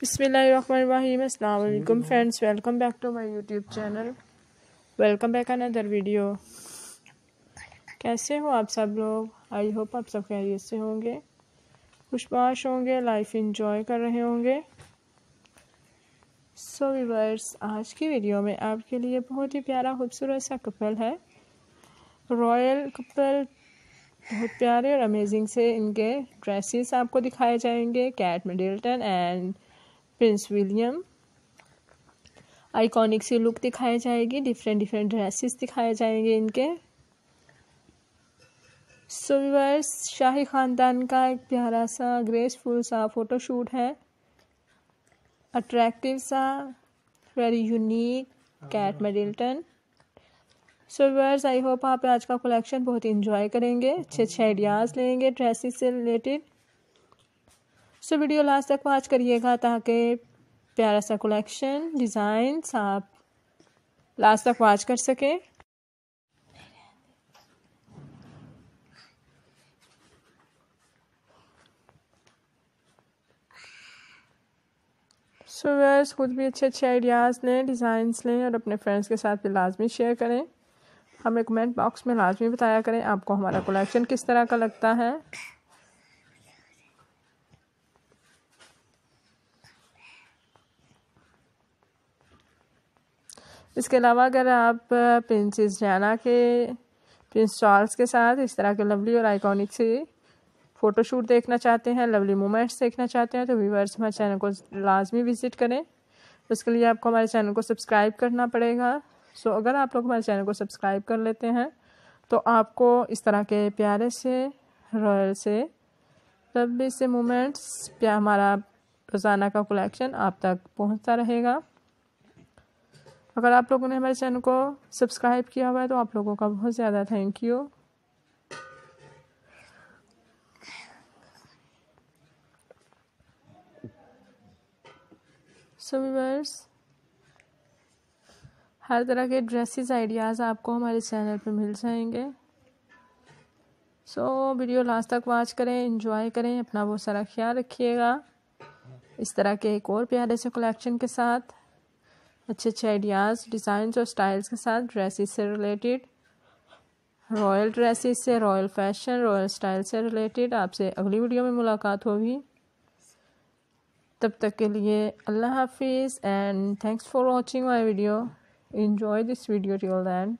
बिसमीम अल्लाम friends welcome back to my YouTube channel welcome back another video कैसे हो आप सब लोग? आई होप आप सब खैरियत से होंगे। खुशबाश होंगे लाइफ इंजॉय कर रहे होंगे। सो so, वीवर्स आज की वीडियो में आपके लिए बहुत ही प्यारा खूबसूरत सा कपल है। रॉयल कपल बहुत प्यारे और अमेजिंग से इनके ड्रेसेस आपको दिखाए जाएँगे। Kate Middleton and Prince William iconic C look दिखाई जाएगी डिफरेंट डिफरेंट ड्रेसेस दिखाए जाएँगे इनके। सो व्यूअर्स शाही ख़ानदान का एक प्यारा सा ग्रेसफुल सा फोटोशूट है। अट्रैक्टिव सा very unique Kate Middleton so viewers I hope आप आज का कलेक्शन बहुत इंजॉय करेंगे। अच्छे अच्छे आइडियाज़ लेंगे ड्रेसेस से रिलेटेड सो वीडियो लास्ट तक वॉच करिएगा ताकि प्यारा सा कलेक्शन डिज़ाइंस आप लास्ट तक वॉच कर सकें। सो वेयर्स खुद भी अच्छे अच्छे आइडियाज़ लें डिज़ाइंस लें और अपने फ्रेंड्स के साथ भी लाजमी शेयर करें। हमें कमेंट बॉक्स में लाजमी बताया करें आपको हमारा कलेक्शन किस तरह का लगता है। इसके अलावा अगर आप प्रिंसेस जाना के प्रिंस चार्ल्स के साथ इस तरह के लवली और आइकॉनिक से फ़ोटोशूट देखना चाहते हैं लवली मोमेंट्स देखना चाहते हैं तो व्यूवर्स हमारे चैनल को लाजमी विज़िट करें। उसके लिए आपको हमारे चैनल को सब्सक्राइब करना पड़ेगा। सो अगर आप लोग हमारे चैनल को सब्सक्राइब कर लेते हैं तो आपको इस तरह के प्यारे से रॉयल से लवली से मोमेंट्स हमारा रोज़ाना का कलेक्शन आप तक पहुँचता रहेगा। अगर आप लोगों ने हमारे चैनल को सब्सक्राइब किया हुआ है तो आप लोगों का बहुत ज़्यादा थैंक यू सो व्यूअर्स हर तरह के ड्रेसेस आइडियाज़ आपको हमारे चैनल पर मिल जाएँगे। सो so, वीडियो लास्ट तक वॉच करें एंजॉय करें अपना बहुत सारा ख्याल रखिएगा। इस तरह के एक और प्यारे से कलेक्शन के साथ। अच्छे अच्छे आइडियाज़ डिज़ाइन और स्टाइल्स के साथ ड्रेसेस से रिलेटेड रॉयल ड्रेसेस से रॉयल फ़ैशन रॉयल स्टाइल से रिलेटेड आपसे अगली वीडियो में मुलाकात होगी। तब तक के लिए अल्लाह हाफिज़ and thanks for watching my video enjoy this video till then.